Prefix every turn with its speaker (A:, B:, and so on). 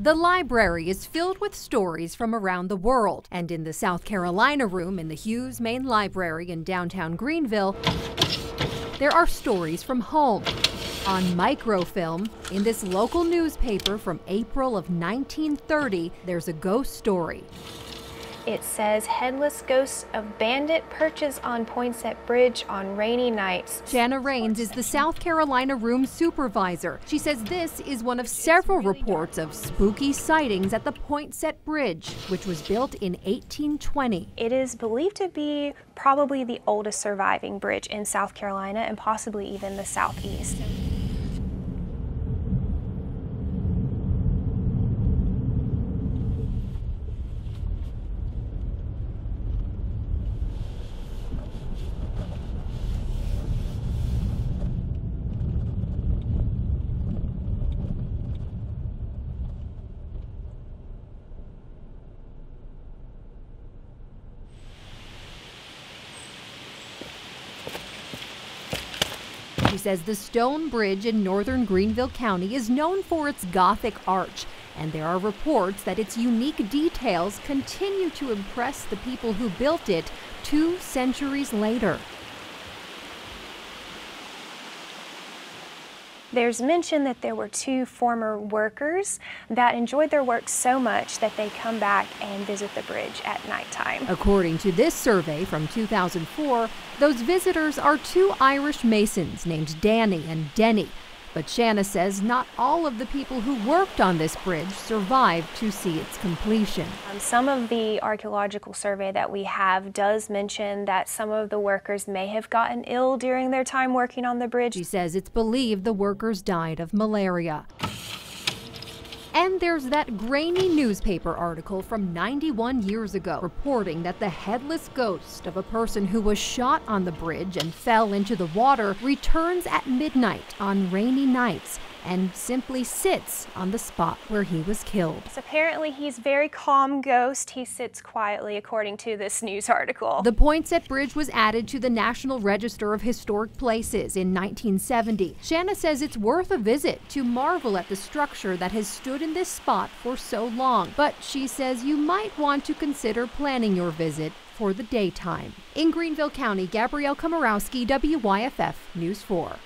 A: The library is filled with stories from around the world, and in the South Carolina room in the Hughes Main Library in downtown Greenville, there are stories from home. On microfilm, in this local newspaper from April of 1930, there's a ghost story.
B: It says headless ghosts of bandit perches on Poinsett Bridge on rainy nights.
A: Jana Rains is the South Carolina room supervisor. She says this is one of several reports of spooky sightings at the Poinsett Bridge, which was built in 1820.
B: It is believed to be probably the oldest surviving bridge in South Carolina and possibly even the southeast.
A: She says the stone bridge in northern Greenville County is known for its Gothic arch, and there are reports that its unique details continue to impress the people who built it two centuries later.
B: There's mention that there were two former workers that enjoyed their work so much that they come back and visit the bridge at nighttime.
A: According to this survey from 2004, those visitors are two Irish Masons named Danny and Denny but Shanna says not all of the people who worked on this bridge survived to see its completion.
B: Um, some of the archaeological survey that we have does mention that some of the workers may have gotten ill during their time working on the bridge.
A: She says it's believed the workers died of malaria. And there's that grainy newspaper article from 91 years ago reporting that the headless ghost of a person who was shot on the bridge and fell into the water returns at midnight on rainy nights and simply sits on the spot where he was killed.
B: So apparently he's very calm ghost. He sits quietly according to this news article.
A: The Poinsett Bridge was added to the National Register of Historic Places in 1970. Shanna says it's worth a visit to marvel at the structure that has stood in this spot for so long. But she says you might want to consider planning your visit for the daytime. In Greenville County, Gabrielle Komorowski, WYFF News 4.